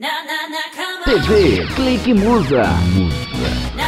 TV Clique Musa. Musa.